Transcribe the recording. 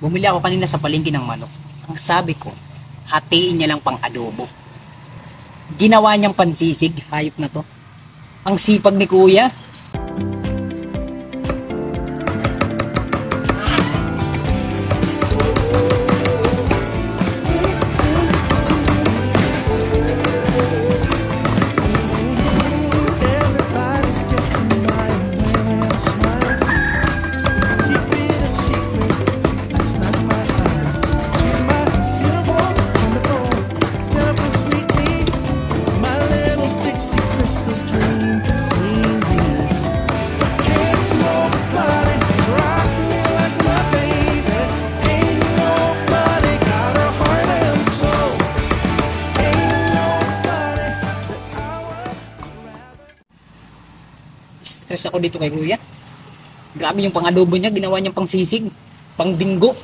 Bumili ako kanina sa palengke ng manok. Ang sabi ko, hatiin niya lang pang adobo. Ginawa niyang pansisig, hayop na to. Ang sipag ni kuya. Stress ako dito kay kuya. Grabe yung pang adobo niya, ginawa niyang pang sisig, pang binggo.